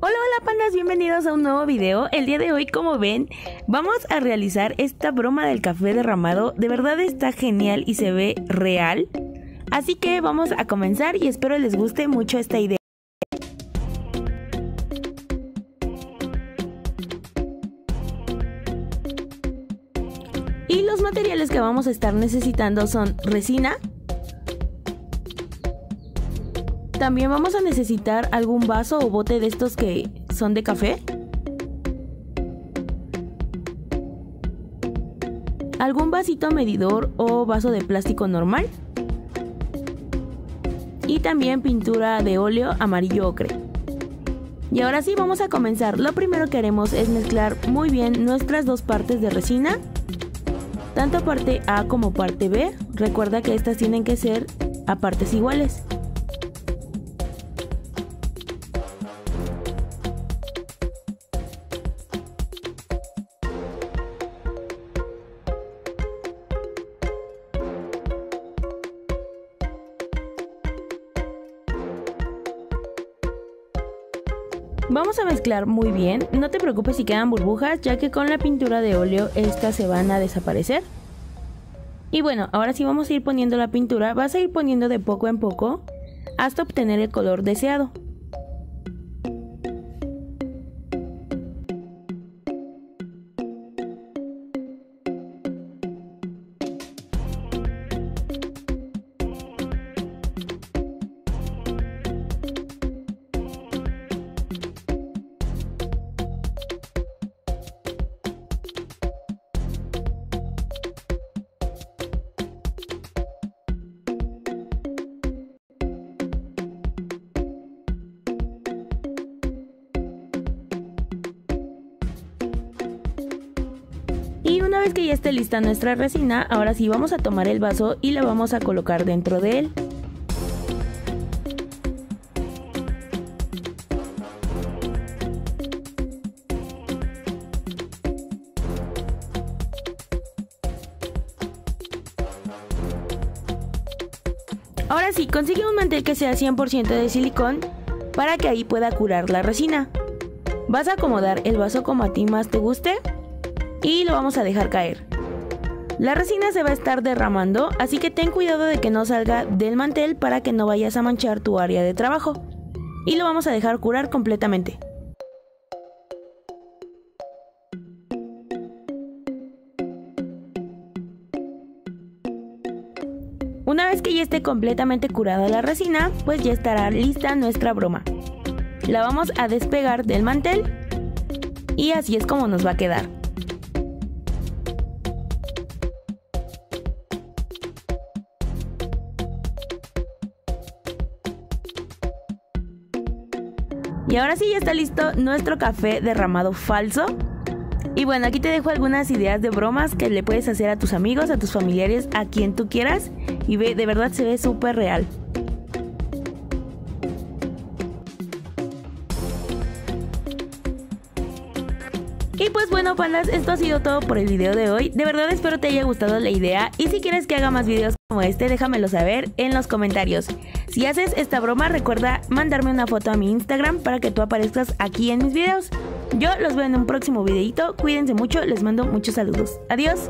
pandas, bienvenidos a un nuevo video. El día de hoy, como ven, vamos a realizar esta broma del café derramado. De verdad está genial y se ve real. Así que vamos a comenzar y espero les guste mucho esta idea. Y los materiales que vamos a estar necesitando son resina, También vamos a necesitar algún vaso o bote de estos que son de café. Algún vasito medidor o vaso de plástico normal. Y también pintura de óleo amarillo ocre. Y ahora sí vamos a comenzar. Lo primero que haremos es mezclar muy bien nuestras dos partes de resina. Tanto parte A como parte B. Recuerda que estas tienen que ser a partes iguales. Vamos a mezclar muy bien, no te preocupes si quedan burbujas ya que con la pintura de óleo estas se van a desaparecer. Y bueno, ahora sí vamos a ir poniendo la pintura, vas a ir poniendo de poco en poco hasta obtener el color deseado. Y una vez que ya esté lista nuestra resina, ahora sí vamos a tomar el vaso y la vamos a colocar dentro de él. Ahora sí, consigue un mantel que sea 100% de silicón para que ahí pueda curar la resina. Vas a acomodar el vaso como a ti más te guste y lo vamos a dejar caer. La resina se va a estar derramando, así que ten cuidado de que no salga del mantel para que no vayas a manchar tu área de trabajo. Y lo vamos a dejar curar completamente. Una vez que ya esté completamente curada la resina, pues ya estará lista nuestra broma. La vamos a despegar del mantel y así es como nos va a quedar. Y ahora sí ya está listo nuestro café derramado falso. Y bueno, aquí te dejo algunas ideas de bromas que le puedes hacer a tus amigos, a tus familiares, a quien tú quieras. Y ve, de verdad se ve súper real. Pues bueno pandas, esto ha sido todo por el video de hoy. De verdad espero te haya gustado la idea y si quieres que haga más videos como este déjamelo saber en los comentarios. Si haces esta broma recuerda mandarme una foto a mi Instagram para que tú aparezcas aquí en mis videos. Yo los veo en un próximo videito, cuídense mucho, les mando muchos saludos. Adiós.